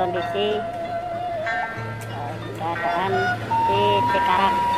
kondisi uh, keadaan di Cikarang.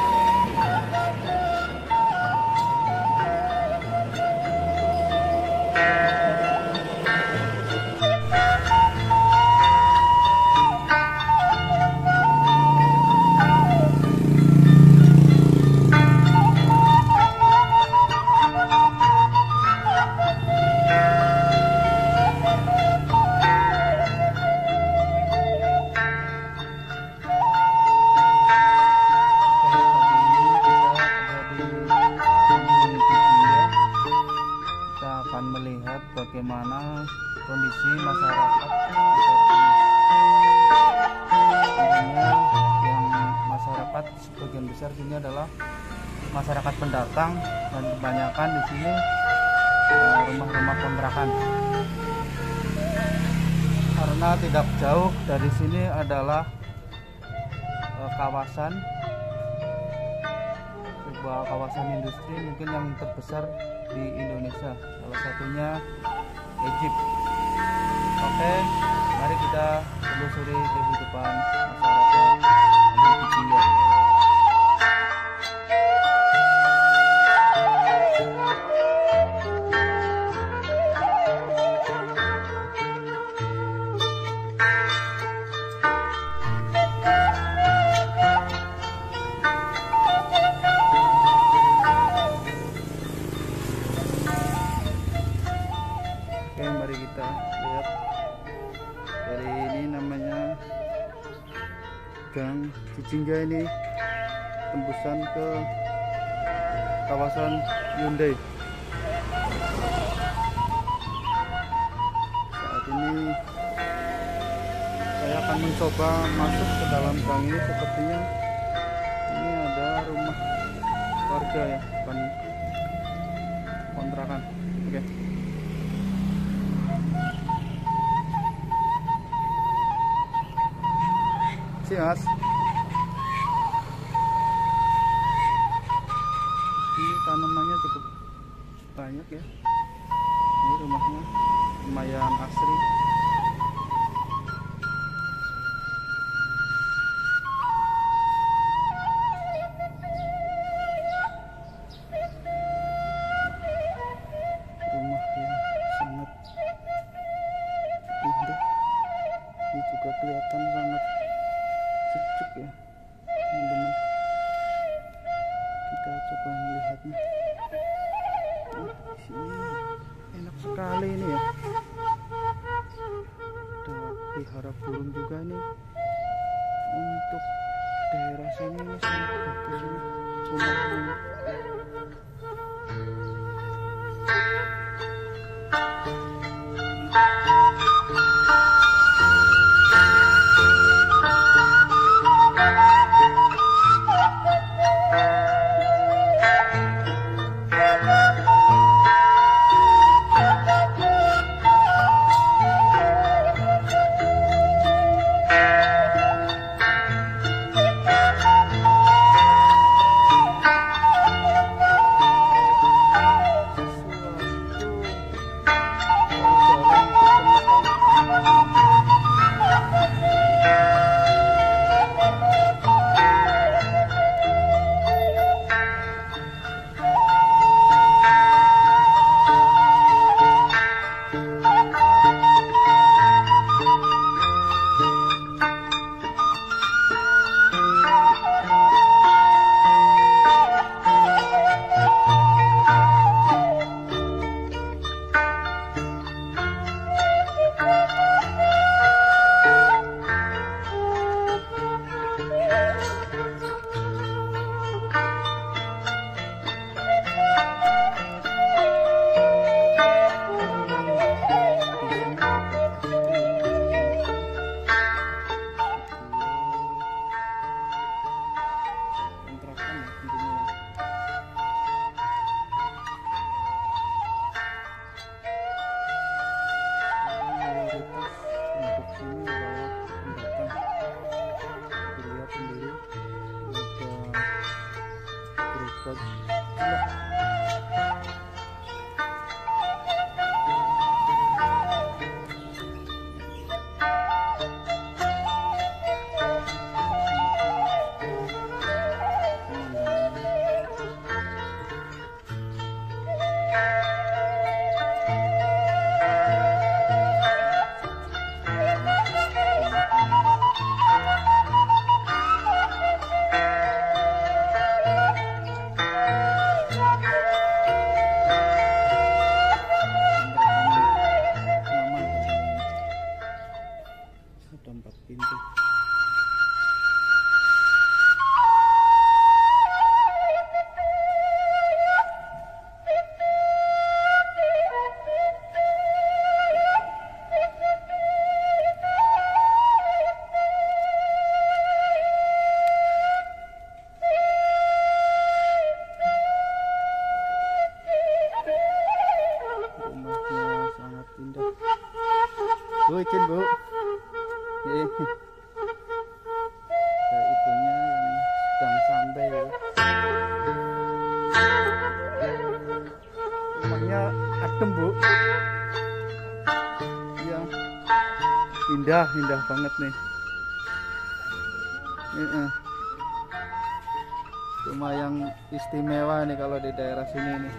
Sebagian besar sini adalah masyarakat pendatang dan kebanyakan di sini eh, rumah-rumah kontrakan. Karena tidak jauh dari sini adalah eh, kawasan sebuah kawasan industri mungkin yang terbesar di Indonesia. Salah satunya Egypt. Oke mari kita telusuri kehidupan masyarakat di Egypt Oke, mari kita lihat dari ini namanya Gang Cicingga ini tembusan ke kawasan Hyundai. Saat ini saya akan mencoba masuk ke dalam gang ini sepertinya ini ada rumah warga ya, bukan kontrakan. Oke. Sih mas ini tanamannya cukup banyak ya ini rumahnya lumayan asri melihatnya. Sini enak sekali ini ya. Ada pelihara burung juga nih. Untuk daerah sini ini sangat bagus ini. Rumahnya Thank you. Adem bu. Iya. Indah indah banget nih. Iya. rumah yang istimewa nih kalau di daerah sini nih